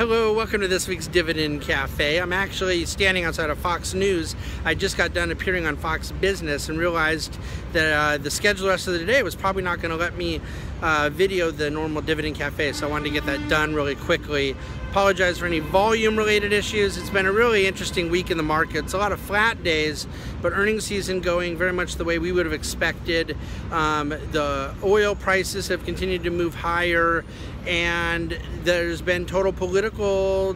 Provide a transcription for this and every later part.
Hello, welcome to this week's Dividend Cafe. I'm actually standing outside of Fox News. I just got done appearing on Fox Business and realized that uh, the schedule the rest of the day was probably not going to let me uh, video the normal Dividend Cafe, so I wanted to get that done really quickly. Apologize for any volume related issues. It's been a really interesting week in the markets. A lot of flat days, but earnings season going very much the way we would have expected. Um, the oil prices have continued to move higher, and there's been total political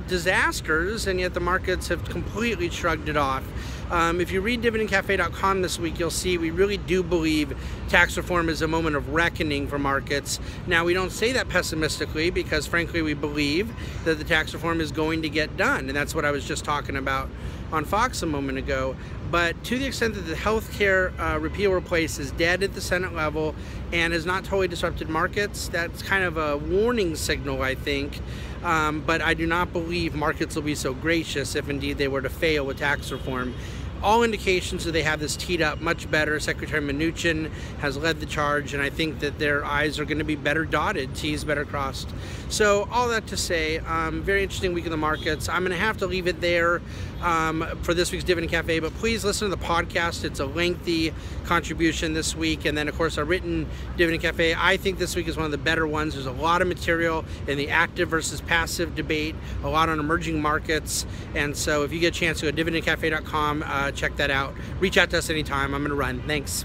disasters, and yet the markets have completely shrugged it off. Um, if you read dividendcafe.com this week, you'll see we really do believe tax reform is a moment of reckoning for markets. Now, we don't say that pessimistically because, frankly, we believe that the tax reform is going to get done, and that's what I was just talking about on Fox a moment ago. But to the extent that the health care uh, repeal replace is dead at the Senate level and has not totally disrupted markets, that's kind of a warning signal, I think. Um, but I do not believe markets will be so gracious if indeed they were to fail with tax reform all indications that they have this teed up much better. Secretary Mnuchin has led the charge, and I think that their I's are going to be better dotted, T's better crossed. So all that to say, um, very interesting week in the markets. I'm going to have to leave it there um, for this week's Dividend Cafe, but please listen to the podcast. It's a lengthy contribution this week, and then of course our written Dividend Cafe. I think this week is one of the better ones. There's a lot of material in the active versus passive debate, a lot on emerging markets, and so if you get a chance to go to dividendcafe.com. Uh, check that out. Reach out to us anytime. I'm going to run. Thanks.